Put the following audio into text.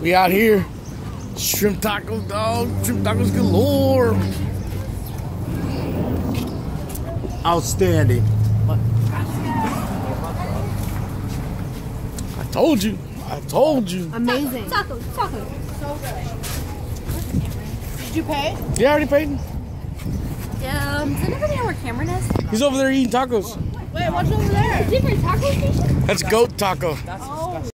We out here. Shrimp tacos, dog. Shrimp tacos galore. Outstanding. I told you. I told you. Amazing. Taco, taco. So good. Did you pay? Yeah, I already paid. Um, does anybody know where Cameron is? He's over there eating tacos. Wait, what's over there? Different taco station? That's goat taco. Oh,